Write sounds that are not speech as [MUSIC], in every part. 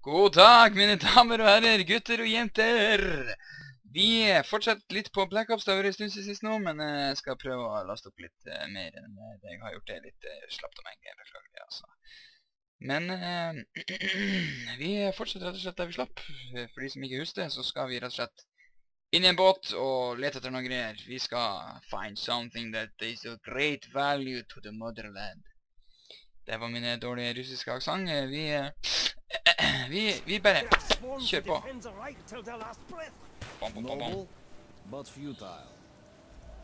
God dag, mine damer og herrer, gutter og jenter! Vi er fortsatt litt på Black Ops, det har vært stund siden sist nå, men jeg skal prøve å laste opp litt eh, mer enn det jeg har gjort. Det er litt uh, slapt av meg, jeg beklager det, altså. Men eh, [CLEARS THROAT] vi er fortsatt rett og slett der vi slapp. For de som ikke husker det, så skal vi rett og slett inn i en båt og lete etter noen greier. Vi skal find something that is of great value to the motherland. Det var mine dårlige russiske aksent. Vi, eh, vi, vi bare kjør på. Bom, bom, bom, bom. But futile.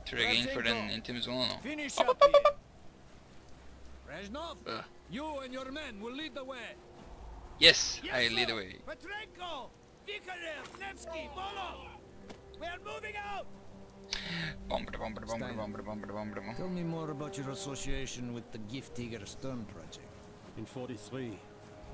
Tror jeg er innenfor den intime sonen nå. Finish Up, up up, up, here. Reznov, Uh, you and your men will lead the way. yes, Yes, I lead the way. Petrenko, Vikarev, Nevsky, Volov. We are moving out. Tell me more about your association with the Gift Giftiger Stern project. In 43,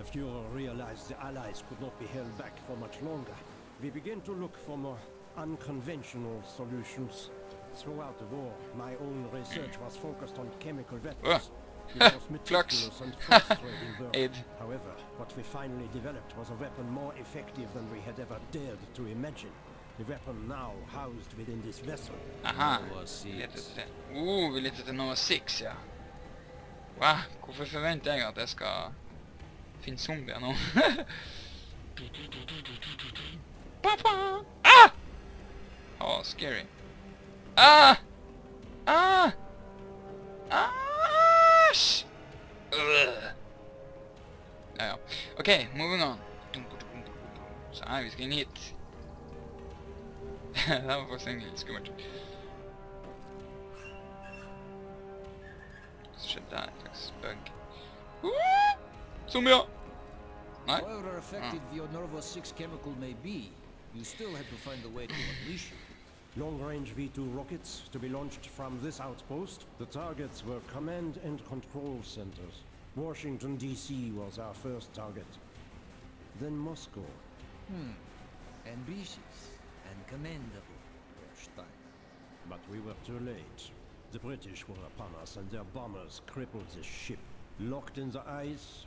the Fuhrer realized the Allies could not be held back for much longer. We began to look for more unconventional solutions. Throughout the war, my own research was focused on chemical weapons. It [LAUGHS] was meticulous and frustrating [LAUGHS] work. However, what we finally developed was a weapon more effective than we had ever dared to imagine. The weapon now housed within this vessel. Aha, Nova Six. vi leter etter det. Oh, vi leter etter Nova 6, ja. Hva? Hvorfor forventer jeg at jeg skal finne zombier nå? Papa! Ah! Å, scary. Ah! Ah! Æsj! Ugh. Ja, ja. Ok, moving on. Så her, vi inn hit. det var faktisk egentlig litt skummelt. Hva skjedde der? En slags bug. Zombier! Nei? However effective your Nova 6 chemical may be, you still have to find a way to unleash it. Long-range V2 rockets to be launched from this outpost. The targets were command and control centers. Washington, D.C. was our first target. Then Moscow. Hmm. Ambitious and commendable, Stein. But we were too late. The British were upon us and their bombers crippled the ship. Locked in the ice,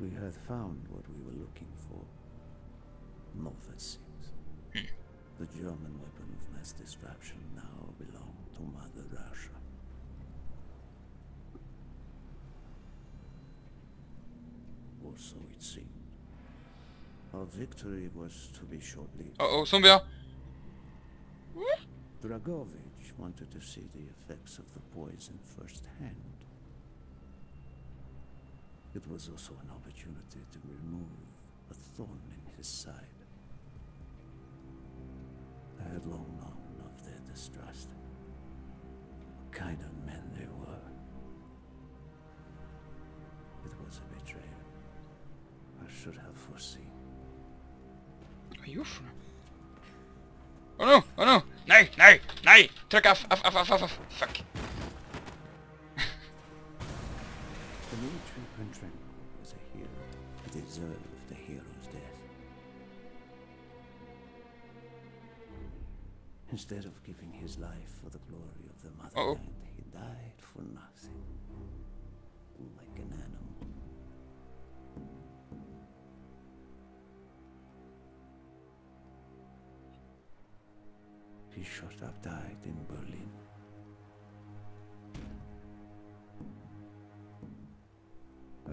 We had found what we were looking for. Nova 6. Hmm. The German weapon of mass destruction now belonged to Mother Russia. Or so it seemed. Our victory was to be short-lived. Uh-oh, zombier! Dragovich wanted to see the effects of the poison firsthand. It was also an opportunity to remove a thorn in his side. I had long known of their distrust. What kind of men they were. It was a betrayal. I should have foreseen. Gjorde for noe? Å no! Å no! Nei! Nei! Nei! Trykk F! F, F, F, F, F! Fuck. Dmitri was a hero. He deserved a hero's death. Instead of giving his life for the glory of the motherland, he died for nothing. Like an animal. He should have died in Berlin.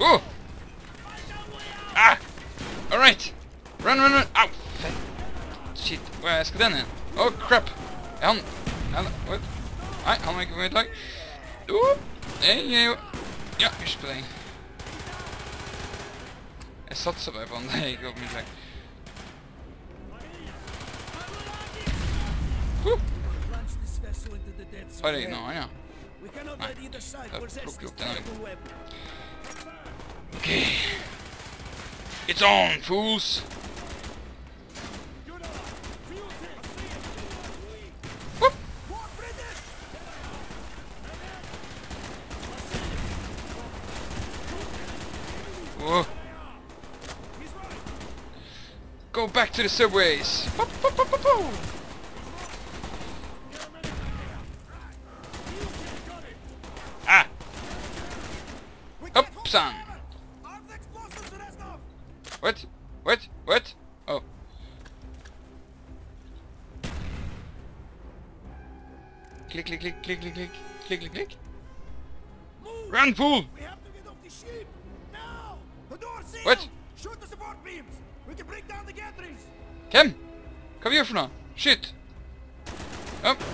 Oh! Ah! Alright! Run, run, run! Ow! Shit, waar is ik dan? Oh crap! Helm! Helm! What? Hi, helm ik [LAUGHS] weer like. Oeh! Nee, nee, Ja, is playing. Er zat ze bij van, nee, ik wil niet weg. Oeh! Oh nee, nou ja. Maar, dat klopt ook dan. Okay. It's on, fools! Whoop. Whoa. Go back to the subways! Pop, pop, What? What? What? Oh. Click, click, click, click, click, click, click, click, click. Move! Run, fool! We have to get off the ship! Now! The door's sealed! What? Shoot the support beams! We can break down the gantries! Vi gjør for noe? Skyt! Opp! Oh.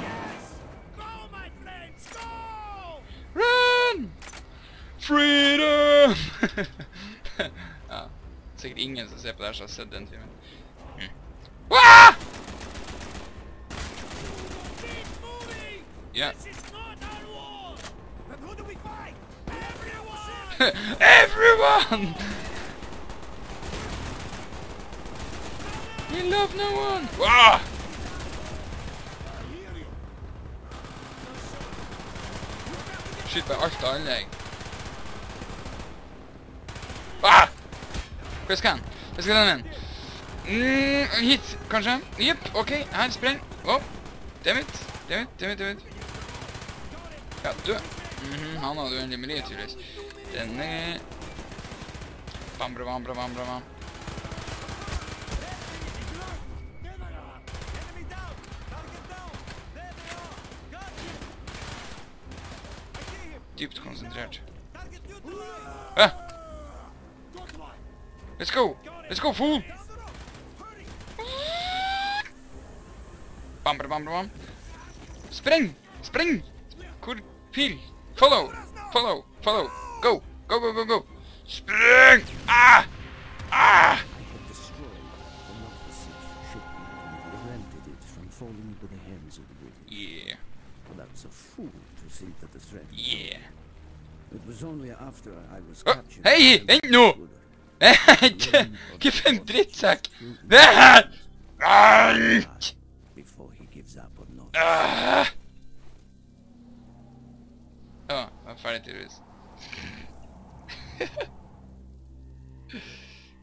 Yes! Go, my friends! Go! Run! Freedom! [LAUGHS] sikkert ingen som ser på det her som har sett den filmen. Mm. Ah! Fight? Everyone! We love no one! Ah! Skyt meg alt anlegg. Ah! Hvor skal han? Hvor skal den hen? Mm, hit, kanskje? Jepp, ok, her, spreng. Oh, dammit, dammit, dammit, dammit. Ja, du... Mhm, han hadde jo en limeri, tydeligvis. Denne... Bam, bra, bam, bra, bam, bra, bam. Dypt konsentrert. Target Let's go. Let's go, fool. Bam, bam, bam. Spring. Spring. Kud, Peel. Follow. Follow. Follow. Go. Go, go, go, go. Spring. Ah. Ah. falling into the hands of the Yeah. That's a fool to see that the threat. Yeah. It was only after I was oh, captured. Hey, no. [LAUGHS] Brother him! Ah! Before he gives up on Nova. Ah! Er ferdig tydeligvis.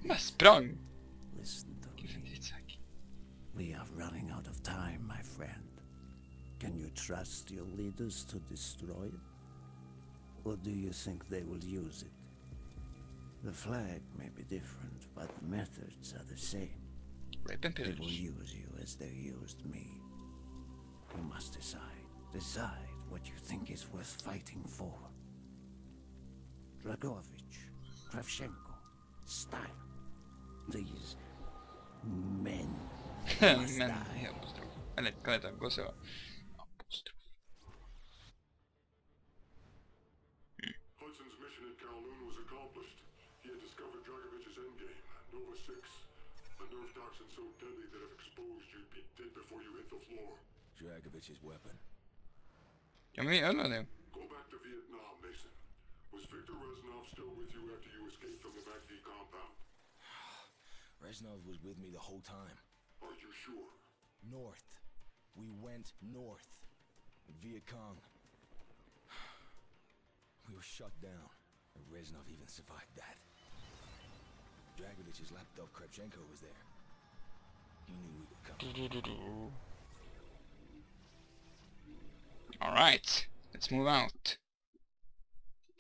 Jeg sprang! Listen to Ikke for en me. We are running out of time, my friend. Can you trust your leaders to destroy it? Or do you think they will use it? The flag may be different, but the methods are the same. Rape and They will use you as they used me. You must decide. Decide what you think is worth fighting for. Dragovich, Kravchenko, Stein. These [LAUGHS] men must Men, die. apostrof. Eller, hva heter det? Hudson's mission at Kowloon was accomplished. He had discovered Dragovich's endgame, Nova 6. A nerve toxin so deadly that if exposed, you'd be dead before you hit the floor. Dragovich's weapon. Ja, men vi ødela det. Go back to Vietnam, Mason. Was Victor Reznov still with you after you escaped from the MACV compound? [SIGHS] Reznov was with me the whole time. Are you sure? North. We went north. Viet Cong. [SIGHS] We were shut down. And Reznov even survived that. Dragovich's lapdog Kravchenko was there. He knew we were coming. Alright, let's move out.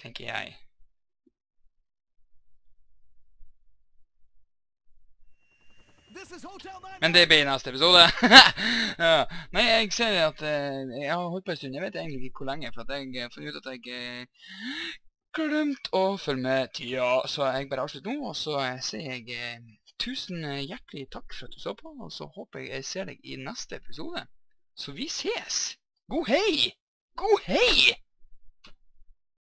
Thank jeg. This is Hotel 9. Men det blir neste episode. ja. Nei, jeg ser at eh, jeg har holdt på en stund. Jeg vet egentlig ikke hvor lenge, for at jeg har funnet ut at jeg eh, glemt å følge med tida. Så jeg bare avslutter nå, og så sier jeg eh, tusen eh, hjertelig takk for at du så på, og så håper jeg jeg ser deg i neste episode. Så vi ses! God hei! God hei!